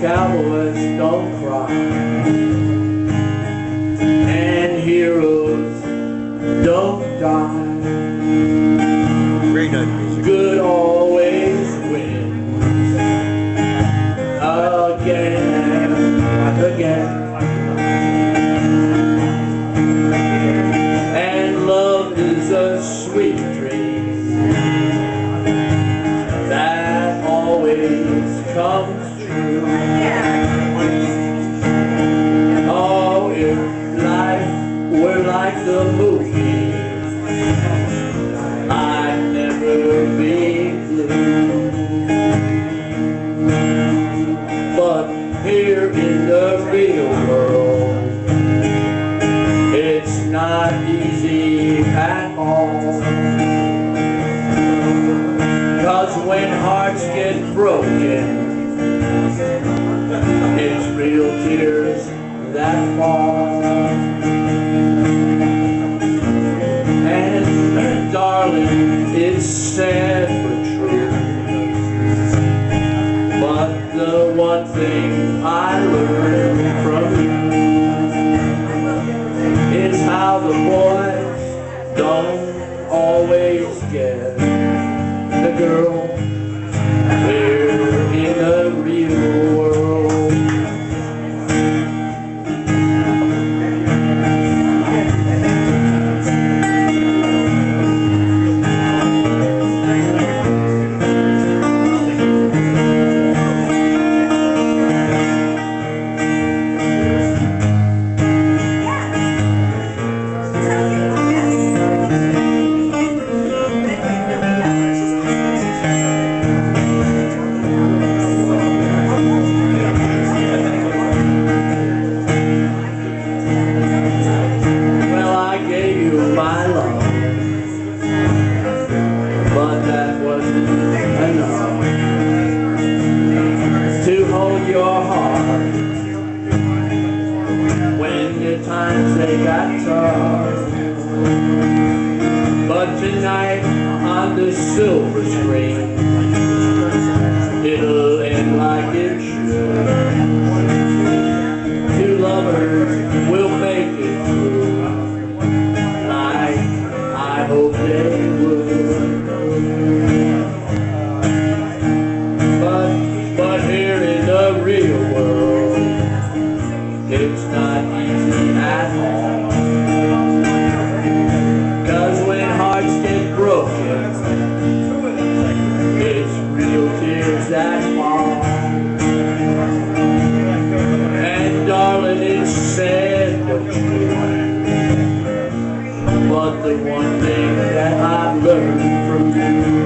Cowboys don't cry. And heroes don't die. Great music. Good always wins. Again, again. And love is a sweet dream hearts get broken It's real tears that fall. And darling, it's sad but true But the one thing I learned from you Is how the boys don't always get the girl they. But tonight on the silver screen, it'll end like it should. Two lovers will make it through like I hope they would. But, but here in the real world, it's not easy at all. But the one thing that I've learned from you.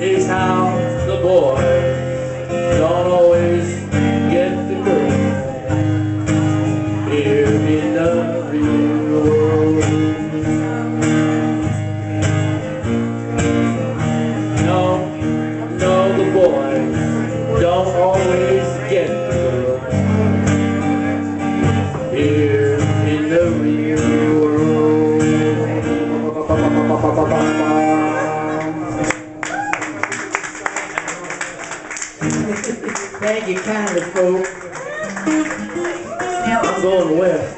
Is how the boys in Canada, folks. I'm going west.